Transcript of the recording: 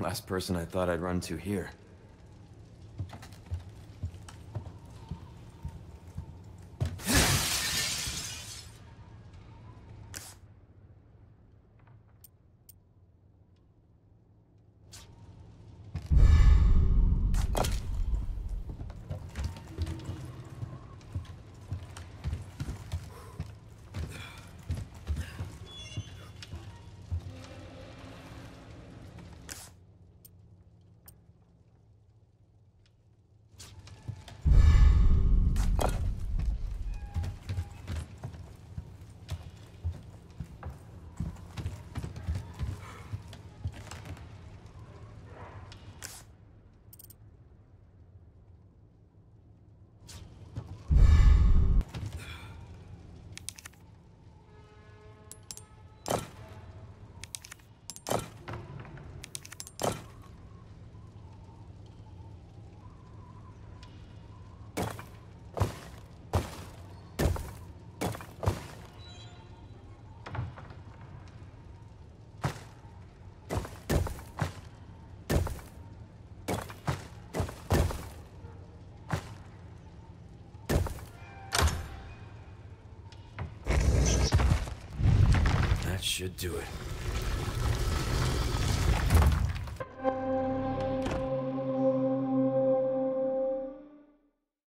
Last person I thought I'd run to here. Should do it.